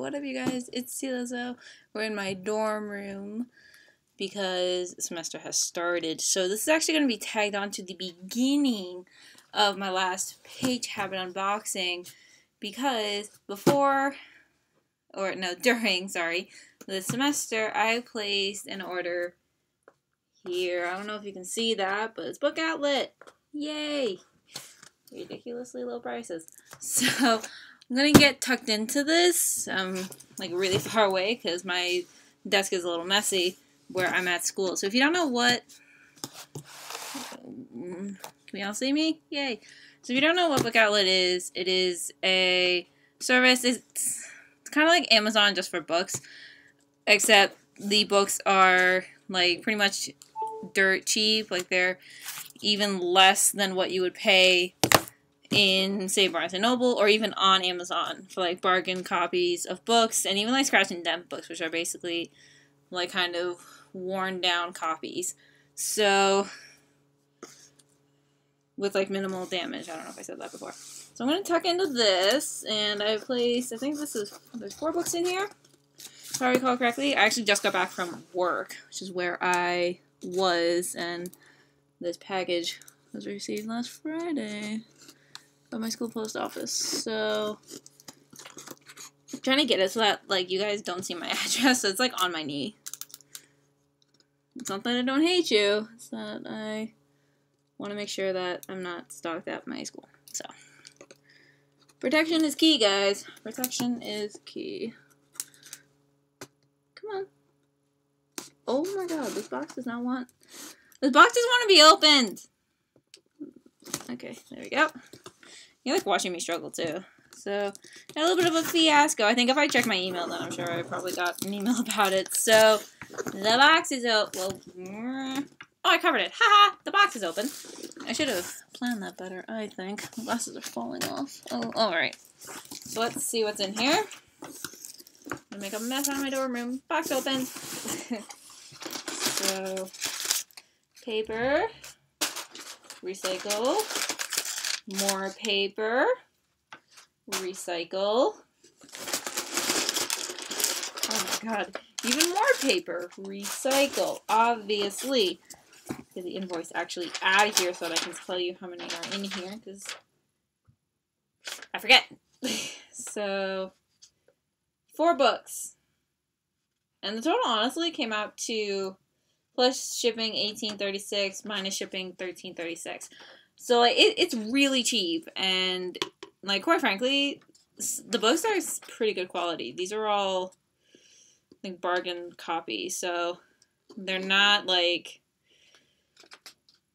what up, you guys? It's Lizzo. We're in my dorm room because semester has started. So this is actually going to be tagged on to the beginning of my last page habit unboxing because before, or no, during, sorry, the semester, I placed an order here. I don't know if you can see that, but it's Book Outlet. Yay! Ridiculously low prices. So I'm gonna get tucked into this, um, like really far away because my desk is a little messy where I'm at school. So if you don't know what, can we all see me? Yay! So if you don't know what Book Outlet is, it is a service. It's, it's kind of like Amazon just for books, except the books are like pretty much dirt cheap. Like they're even less than what you would pay in say Barnes and Noble or even on Amazon for like bargain copies of books and even like scratch and dent books, which are basically like kind of worn down copies. So with like minimal damage. I don't know if I said that before. So I'm gonna tuck into this and I placed I think this is there's four books in here. If I recall correctly. I actually just got back from work, which is where I was and this package was received last Friday by my school post office. So I'm trying to get it so that like you guys don't see my address. So it's like on my knee. It's not that I don't hate you. It's that I want to make sure that I'm not stalked at my school. So protection is key, guys. Protection is key. Come on. Oh my god, this box does not want... This box doesn't want to be opened! Okay, there we go. You like watching me struggle too. So, a little bit of a fiasco. I think if I check my email, then I'm sure I probably got an email about it. So, the box is open. Well, mm, oh, I covered it. Haha, the box is open. I should have planned that better, I think. The glasses are falling off. Oh, alright. So, let's see what's in here. I'm make a mess out of my dorm room. Box open. so, paper, recycle, more paper. Recycle. Oh my god. Even more paper. Recycle. Obviously. Get the invoice actually out of here so that I can tell you how many are in here because I forget. so, four books. And the total honestly came out to plus shipping 1836 minus shipping 1336. So it, it's really cheap and like quite frankly, the books are pretty good quality. These are all like bargain copies, so they're not like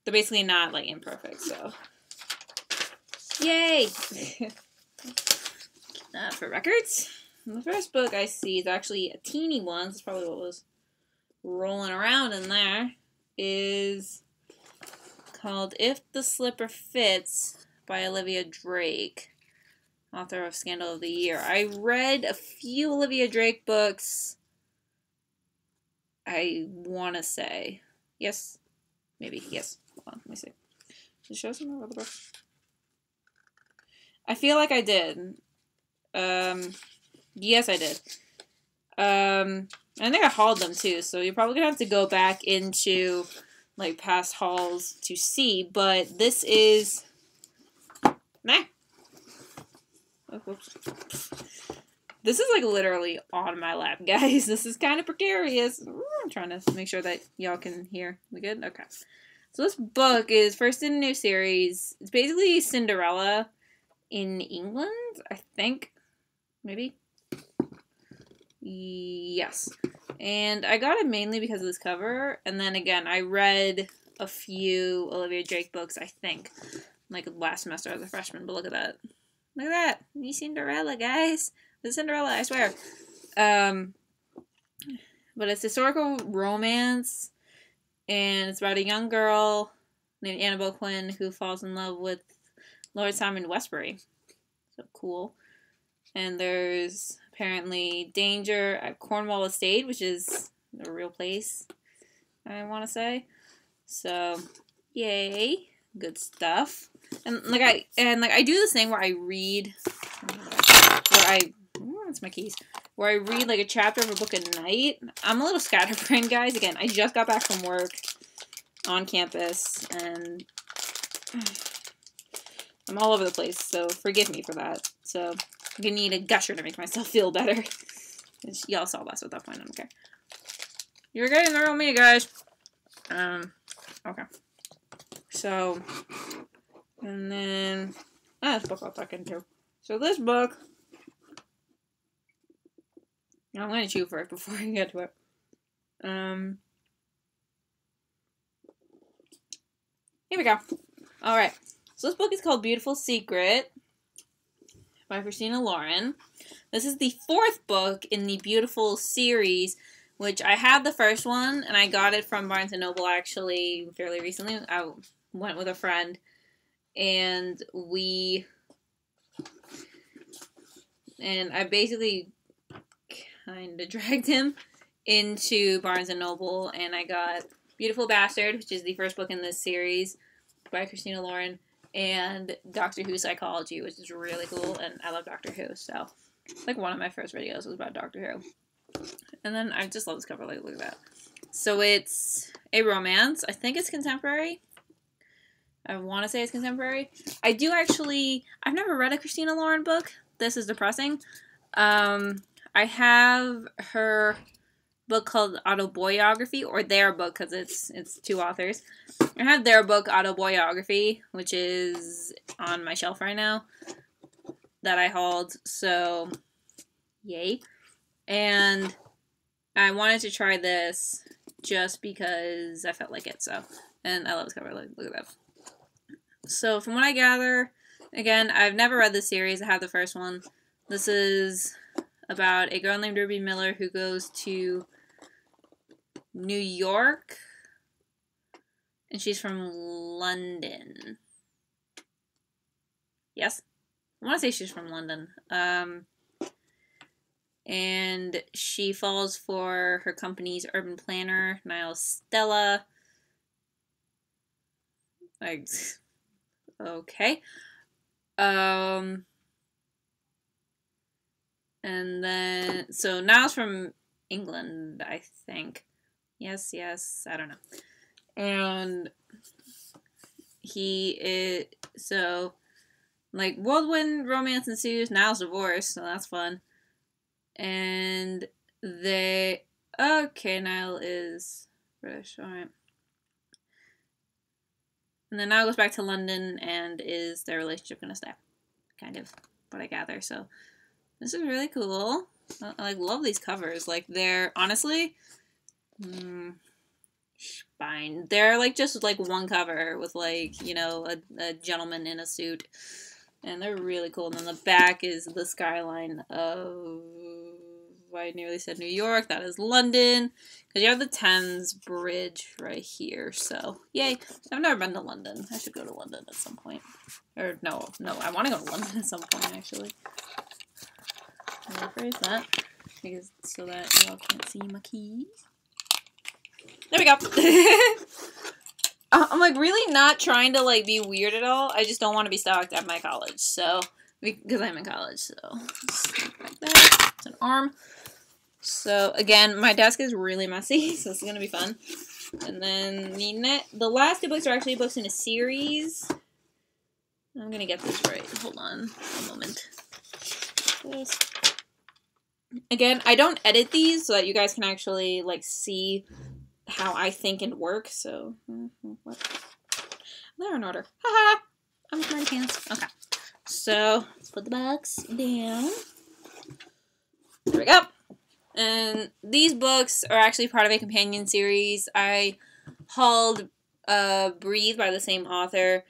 they're basically not like imperfect. So yay! uh, for records, the first book I see is actually a teeny one. That's probably what was rolling around in there. Is called If the Slipper Fits by Olivia Drake, author of Scandal of the Year. I read a few Olivia Drake books. I want to say. Yes. Maybe. Yes. Hold on. Let me see. Did show some other books? I feel like I did. Um, yes, I did. Um, I think I hauled them too, so you're probably gonna have to go back into like past hauls to see, but this is nah. Oh. This is like literally on my lap, guys. This is kind of precarious. I'm trying to make sure that y'all can hear. We good? Okay. So this book is first in a new series. It's basically Cinderella in England, I think. Maybe. Yes. And I got it mainly because of this cover. And then again, I read a few Olivia Drake books, I think, like last semester as a freshman. But look at that. Look at that. You Cinderella, guys. The Cinderella, I swear. Um, but it's historical romance. And it's about a young girl named Annabel Quinn who falls in love with Lord Simon Westbury. So cool. And there's apparently danger at Cornwall Estate, which is a real place, I want to say. So, yay, good stuff. And like I and like I do this thing where I read, where I oh, that's my keys. where I read like a chapter of a book a night. I'm a little scatterbrained, guys. Again, I just got back from work on campus and I'm all over the place, so forgive me for that. So I'm gonna need a gusher to make myself feel better. Y'all saw last at that point, I don't care. You're getting there on me, guys. Um, okay. So, and then, ah, this book I'll tuck into. So this book, I'm to chew first before I get to it. Um, here we go. All right. So this book is called Beautiful Secret by Christina Lauren. This is the fourth book in the Beautiful series, which I had the first one and I got it from Barnes & Noble actually fairly recently. I went with a friend and we and I basically kind of dragged him into Barnes & Noble and I got Beautiful Bastard, which is the first book in this series by Christina Lauren and Doctor Who Psychology, which is really cool, and I love Doctor Who, so like one of my first videos was about Doctor Who. And then I just love this cover, like look at that. So it's a romance. I think it's contemporary. I want to say it's contemporary. I do actually, I've never read a Christina Lauren book. This is depressing. Um, I have her book called Autobiography, or their book because it's it's two authors. I have their book Autobiography, which is on my shelf right now that I hauled. So, yay! And I wanted to try this just because I felt like it. So, and I love this cover. Look, look at that. So, from what I gather, again, I've never read this series. I have the first one. This is about a girl named Ruby Miller who goes to New York, and she's from London. Yes, I want to say she's from London. Um, and she falls for her company's urban planner, Niall Stella. Like, okay. Um, and then, so Niall's from England, I think. Yes, yes, I don't know. And he is so like whirlwind romance ensues. Niall's divorced, so that's fun. And they okay, Niall is British, alright. And then Niall goes back to London and is their relationship gonna stay? Kind of what I gather. So this is really cool. I, I like love these covers. Like they're honestly Mm, fine. They're like just like one cover with like, you know, a, a gentleman in a suit. And they're really cool. And then the back is the skyline of, I nearly said New York. That is London. Because you have the Thames Bridge right here. So, yay. I've never been to London. I should go to London at some point. Or, no, no, I want to go to London at some point, actually. rephrase that. Because, so that y'all can't see my keys. There we go. Uh, I'm like really not trying to like be weird at all. I just don't want to be stalked at my college. So because I'm in college, so like that. It's an arm. So again, my desk is really messy, so this is gonna be fun. And then the net, the last two books are actually books in a series. I'm gonna get this right. Hold on a moment. This. Again, I don't edit these so that you guys can actually like see how I think and work. So, what? They're in order. Haha! I'm wearing pants. Okay. So, let's put the box down. There we go. And these books are actually part of a companion series. I hauled uh, Breathe by the same author.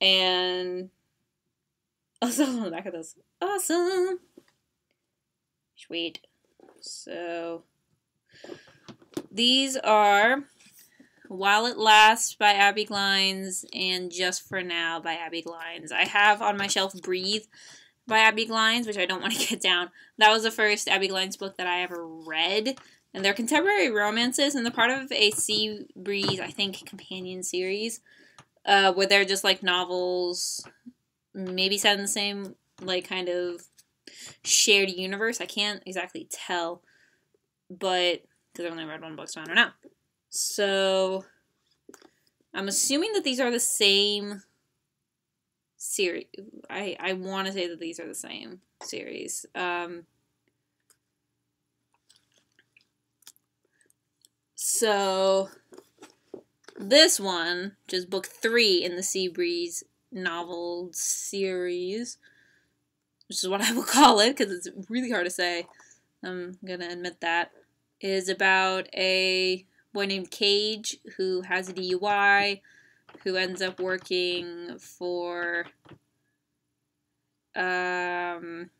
And also on the back of this. Awesome. Sweet. So these are While It Lasts by Abby Glines and Just for Now by Abby Glines. I have on my shelf Breathe by Abby Glines, which I don't want to get down. That was the first Abby Glines book that I ever read. And they're contemporary romances, and they're part of a Sea Breeze, I think, companion series, uh, where they're just like novels, maybe set in the same, like, kind of shared universe. I can't exactly tell, but because I've only read one book, so I don't know. So I'm assuming that these are the same series. I I want to say that these are the same series. Um, so this one, which is book three in the Sea Breeze novel series, which is what I will call it because it's really hard to say. I'm gonna admit that is about a boy named Cage who has a DUI, who ends up working for um,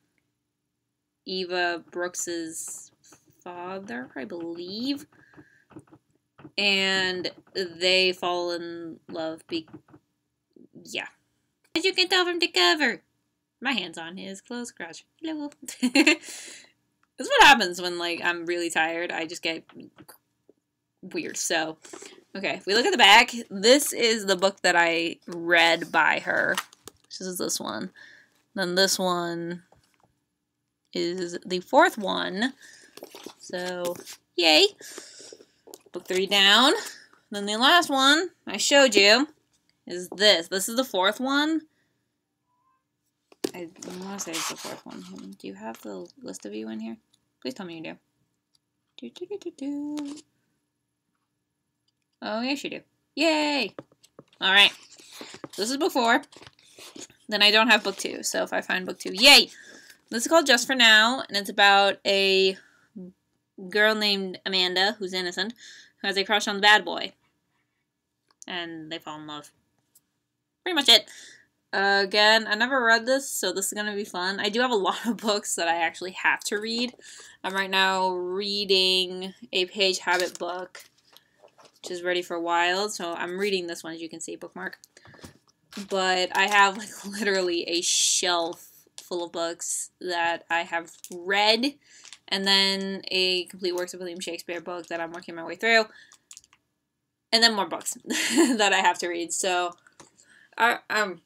Eva Brooks's father, I believe. And they fall in love. Be- yeah. As you can tell from the cover, my hand's on his clothes crotch. Hello. That's what happens when like I'm really tired. I just get weird. So, okay, if we look at the back, this is the book that I read by her. This is this one. Then this one is the fourth one. So, yay. Book three down. Then the last one I showed you is this. This is the fourth one. I, want to say it's the fourth one. Do you have the list of you in here? Please tell me you do. Do, do, do, do, do. Oh, yes, you do. Yay! Alright. This is before. Then I don't have book two. So if I find book two, yay! This is called Just for Now, and it's about a girl named Amanda, who's innocent, who has a crush on the bad boy. And they fall in love. Pretty much it. Again, I never read this, so this is going to be fun. I do have a lot of books that I actually have to read. I'm right now reading a Page Habit book which is ready for wild. So I'm reading this one, as you can see, bookmark. But I have like literally a shelf full of books that I have read, and then a complete works of William Shakespeare book that I'm working my way through, and then more books that I have to read. So, I, um,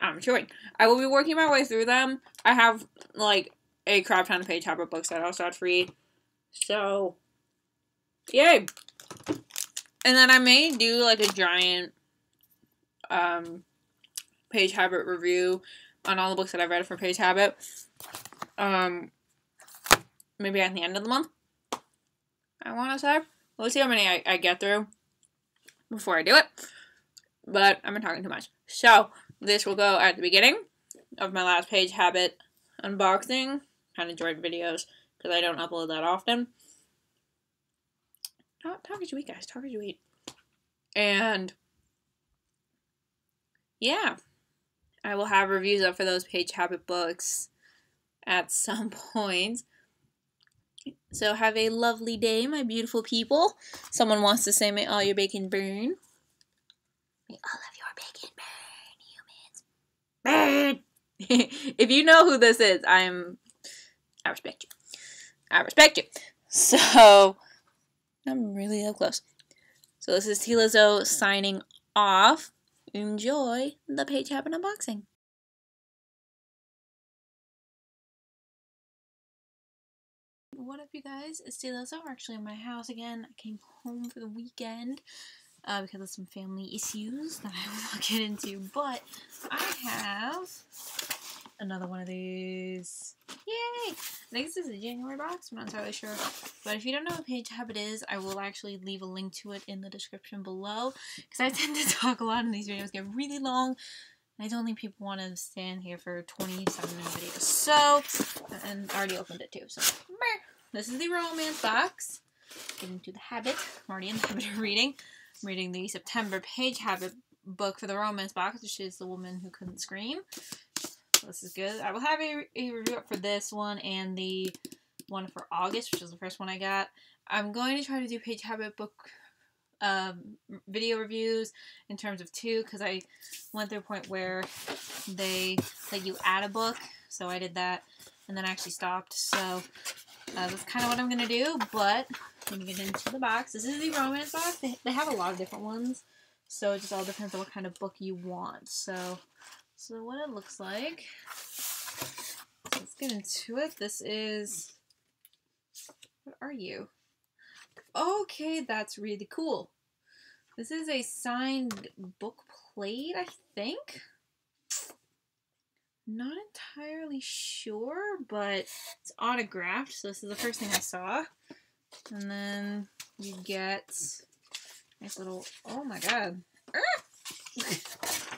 I'm showing. I will be working my way through them. I have like a crap ton of page habit books that I also have to read. So Yay! And then I may do like a giant um, page habit review on all the books that I've read for Page Habit. Um, maybe at the end of the month. I want to say. Let's see how many I, I get through before I do it. But I've been talking too much. So, this will go at the beginning of my last Page Habit unboxing. Kind of enjoyed videos because I don't upload that often. Not talk as you eat, guys. Talk as you eat. And yeah, I will have reviews up for those Page Habit books at some point. So have a lovely day, my beautiful people. Someone wants to say, may all your bacon burn. May all of your bacon burn, If you know who this is, I'm... I respect you. I respect you. So... I'm really up close. So this is T. Signing off. Enjoy the Page Habit unboxing. What up, you guys? It's T. Lizzo. We're actually in my house again. I came home for the weekend uh, because of some family issues that I will not get into. But I have another one of these. Yay! I think this is a January box. I'm not entirely sure. But if you don't know what Page Habit is, I will actually leave a link to it in the description below. Because I tend to talk a lot and these videos get really long. I don't think people want to stand here for 27 minute videos. So, and I already opened it too. So, this is the romance box. Getting to the habit. I'm already in the habit of reading. Reading the September Page Habit book for the romance box, which is The Woman Who Couldn't Scream. This is good. I will have a, a review up for this one and the one for August, which is the first one I got. I'm going to try to do Page Habit book um, video reviews in terms of two because I went through a point where they let you add a book, so I did that and then I actually stopped. So uh, that's kind of what I'm going to do, but Going to get into the box. This is the romance box. They, they have a lot of different ones, so it just all depends on what kind of book you want. So so what it looks like So let's get into it. This is. What are you? Okay, that's really cool. This is a signed book plate, I think. Not entirely sure, but it's autographed, so this is the first thing I saw. And then you get nice little. Oh my god.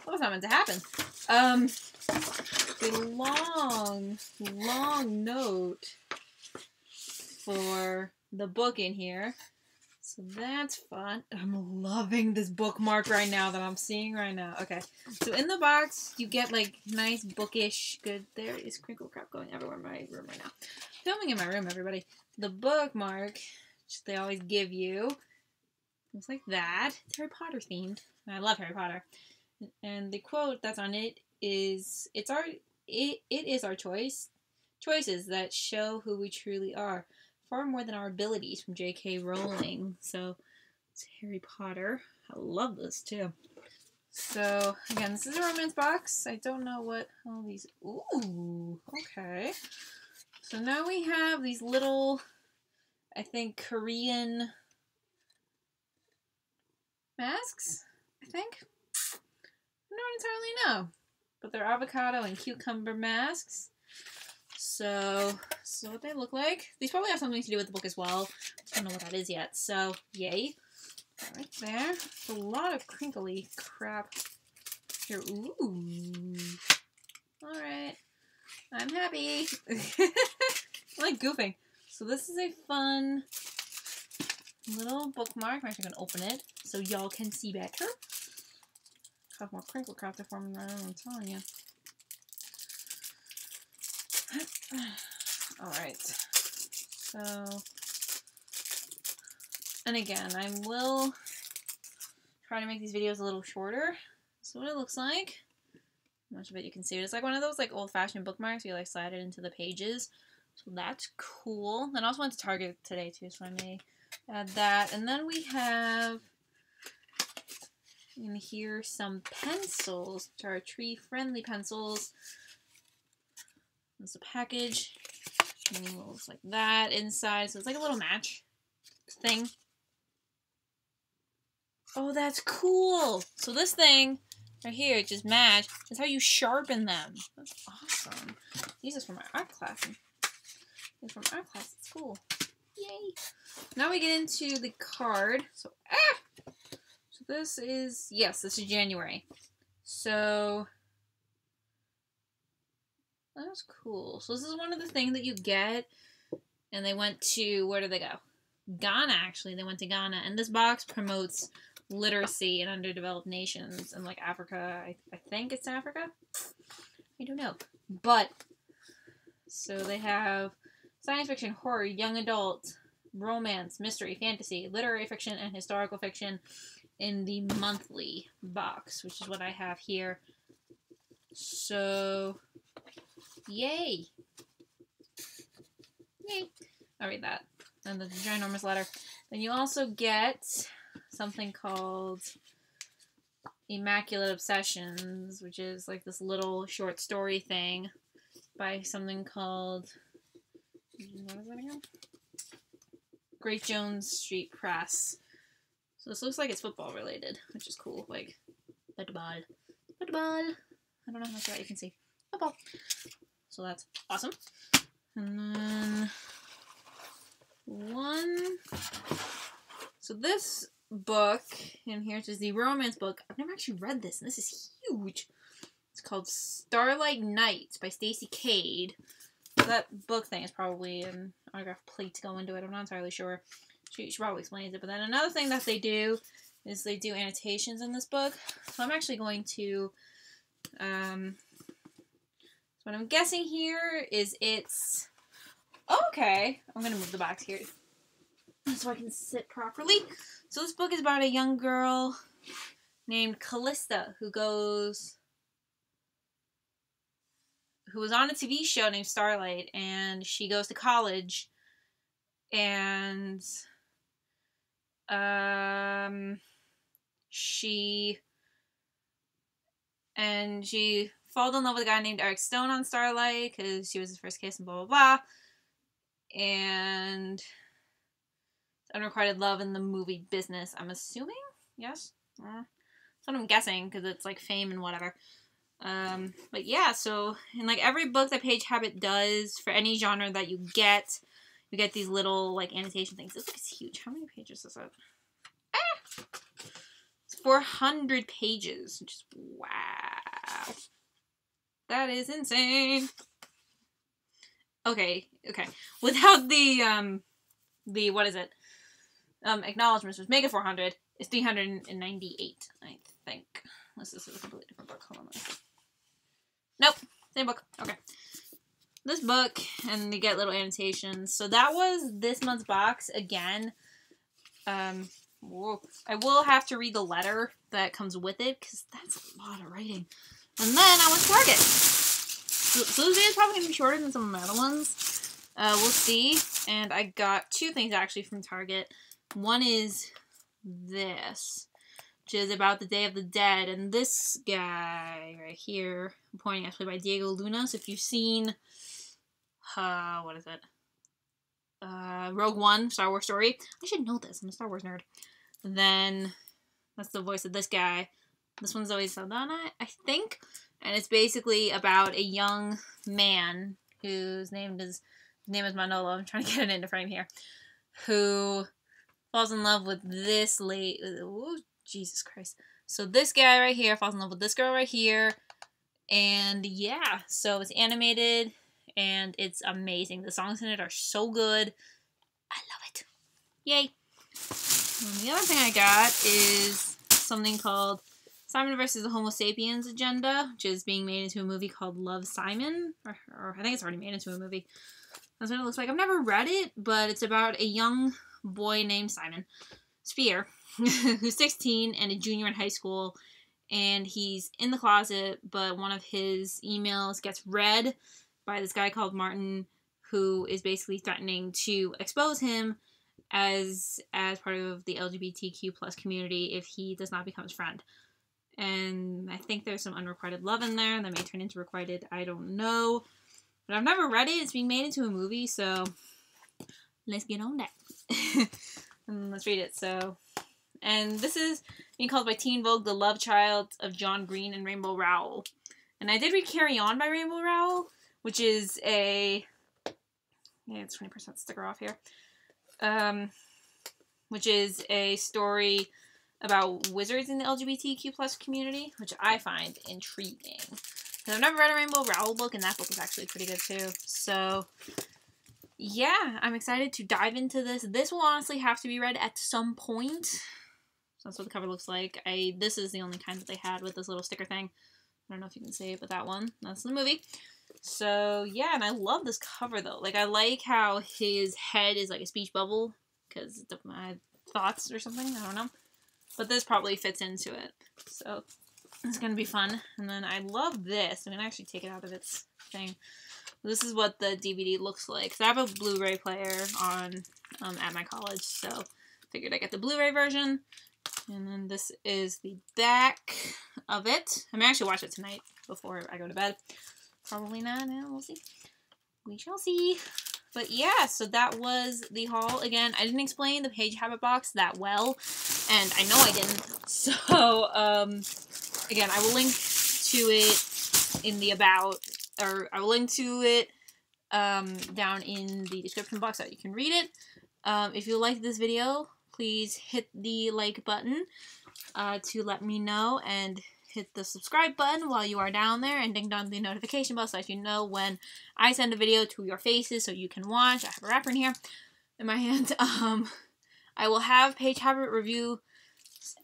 what was that meant to happen. Um, a long, long note for the book in here. So that's fun. I'm loving this bookmark right now that I'm seeing right now. Okay. So in the box, you get like nice bookish good. There is crinkle crap going everywhere in my room right now. Filming in my room, everybody. The bookmark, which they always give you, looks like that. It's Harry Potter themed. I love Harry Potter. And the quote that's on it is, "It's our it, it is our choice, choices that show who we truly are." far more than our abilities from J.K. Rowling. So it's Harry Potter. I love this too. So again, this is a romance box. I don't know what all these. Ooh, okay. So now we have these little, I think Korean masks. I think. I don't entirely know, but they're avocado and cucumber masks. So, so what they look like. These probably have something to do with the book as well. I don't know what that is yet. So, yay. Right there. A lot of crinkly crap here. Ooh. Alright. I'm happy. Like goofing. So this is a fun little bookmark. I'm actually going to open it so y'all can see better. Have more crinkle crap to form around, I'm telling you. Alright. So, and again, I will try to make these videos a little shorter. So what it looks like, much of it you can see. It's like one of those like old-fashioned bookmarks. You like slide it into the pages. So that's cool. And I also went to Target today too, so I may add that. And then we have in here some pencils, which are tree-friendly pencils. There's a package. And it looks like that inside. So it's like a little match thing. Oh, that's cool. So this thing right here, just match. That's how you sharpen them. That's awesome. These are from my art class. These from art class. It's cool. Yay. Now we get into the card. So, ah! So this is, yes, this is January. So that was cool. So this is one of the things that you get. And they went to, where did they go? Ghana, actually. They went to Ghana. And this box promotes literacy in underdeveloped nations and like, Africa. I, I think it's Africa? I don't know. But, so they have science fiction, horror, young adult, romance, mystery, fantasy, literary fiction, and historical fiction in the monthly box, which is what I have here. So, Yay! Yay! I'll read that. And the ginormous letter. Then you also get something called Immaculate Obsessions, which is like this little short story thing by something called. What is that again? Great Jones Street Press. So this looks like it's football related, which is cool. Like, football. Football. I don't know how much that you can see. Football. So that's awesome. And then one. So this book in here is the romance book. I've never actually read this, and this is huge. It's called Starlight Nights by Stacey Kade. That book thing is probably an autograph plate to go into it. I'm not entirely sure. She, she probably explains it. But then another thing that they do is they do annotations in this book. So I'm actually going to um, so what I'm guessing here is it's... okay, I'm going to move the box here so I can sit properly. So this book is about a young girl named Callista who goes... who was on a TV show named Starlight, and she goes to college, and um, she and she falls in love with a guy named Eric Stone on Starlight because she was his first kiss and blah blah blah. And unrequited love in the movie business. I'm assuming, yes. Uh, that's what I'm guessing because it's like fame and whatever. Um, but yeah, so in like every book that Page Habit does for any genre that you get, you get these little like annotation things. This book is huge. How many pages is it? Ah! It's 400 pages. Just wow. That is insane. Okay, okay. Without the um the what is it? Um acknowledgements was Mega 400. It's 398, I think. Unless This is a completely different book. Hold on. Nope, same book. Okay. This book, and you get little annotations. So that was this month's box again. Um, whoa. I will have to read the letter that comes with it because that's a lot of writing. And then I went to Target. So, so this video is probably going to be shorter than some of my other ones. Uh, we'll see. And I got two things actually from Target. One is this which is about the Day of the Dead. And this guy right here, I'm pointing actually by Diego Luna. So if you've seen, uh, what is it? Uh, Rogue One, Star Wars story. I should know this. I'm a Star Wars nerd. Then that's the voice of this guy. This one's always Saldana, I think. And it's basically about a young man whose name is his name is Manolo. I'm trying to get it into frame here. Who falls in love with this late. Ooh, Jesus Christ. So this guy right here falls in love with this girl right here. And yeah, so it's animated and it's amazing. The songs in it are so good. I love it. Yay. And the other thing I got is something called Simon versus the Homo sapiens agenda, which is being made into a movie called Love Simon. Or, or I think it's already made into a movie. That's what it looks like. I've never read it, but it's about a young boy named Simon Spier who's 16 and a junior in high school and he's in the closet but one of his emails gets read by this guy called martin who is basically threatening to expose him as as part of the lgbtq plus community if he does not become his friend. And i think there's some unrequited love in there that may turn into requited i don't know. But i've never read it. It's being made into a movie so let's get on that let's read it so and this is being called by Teen Vogue the love child of John Green and Rainbow Rowell. And I did read Carry On by Rainbow Rowell, which is a yeah, it's twenty percent sticker off here. Um, which is a story about wizards in the LGBTQ plus community, which I find intriguing. I've never read a Rainbow Rowell book, and that book is actually pretty good too. So, yeah, I'm excited to dive into this. This will honestly have to be read at some point. So that's what the cover looks like. I This is the only kind that they had with this little sticker thing. I don't know if you can see it, but that one. That's the movie. So, yeah, and I love this cover, though. Like, I like how his head is like a speech bubble, because my thoughts or something. I don't know. But this probably fits into it. So, it's going to be fun. And then I love this. I'm going to actually take it out of its thing. This is what the DVD looks like. So I have a Blu-ray player on um, at my college, so figured I get the Blu-ray version. And then this is the back of it. I may actually watch it tonight before I go to bed. Probably not. Yeah, we'll see. We shall see. But yeah, so that was the haul. Again, I didn't explain the page habit box that well, and I know I didn't. So, um, again, I will link to it in the about, or I will link to it um, down in the description box so you can read it. Um, if you like this video, please hit the like button uh, to let me know and hit the subscribe button while you are down there and ding dong the notification bell so that you know when I send a video to your faces so you can watch. I have a wrapper in here in my hand. Um, I will have page habit review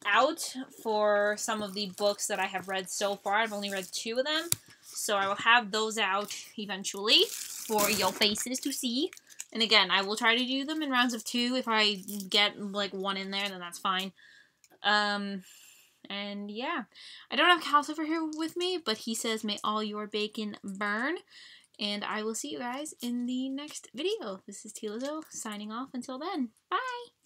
out for some of the books that I have read so far. I've only read two of them. So I will have those out eventually for your faces to see. And again, I will try to do them in rounds of two. If I get like one in there, then that's fine. Um, and yeah, I don't have Calcifer here with me, but he says, may all your bacon burn. And I will see you guys in the next video. This is T signing off until then. Bye!